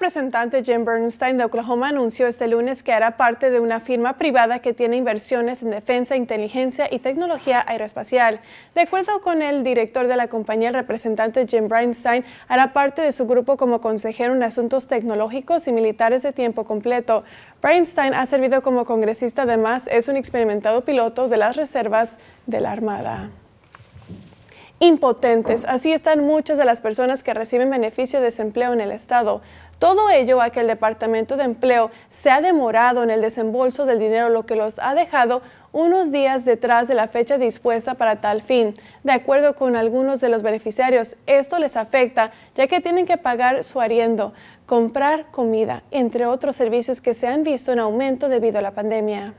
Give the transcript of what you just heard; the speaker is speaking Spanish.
representante Jim Bernstein de Oklahoma anunció este lunes que hará parte de una firma privada que tiene inversiones en defensa, inteligencia y tecnología aeroespacial. De acuerdo con el director de la compañía, el representante Jim Bernstein hará parte de su grupo como consejero en asuntos tecnológicos y militares de tiempo completo. Bernstein ha servido como congresista, además es un experimentado piloto de las reservas de la Armada impotentes. Así están muchas de las personas que reciben beneficio de desempleo en el Estado. Todo ello a que el Departamento de Empleo se ha demorado en el desembolso del dinero, lo que los ha dejado unos días detrás de la fecha dispuesta para tal fin. De acuerdo con algunos de los beneficiarios, esto les afecta ya que tienen que pagar su arriendo, comprar comida, entre otros servicios que se han visto en aumento debido a la pandemia.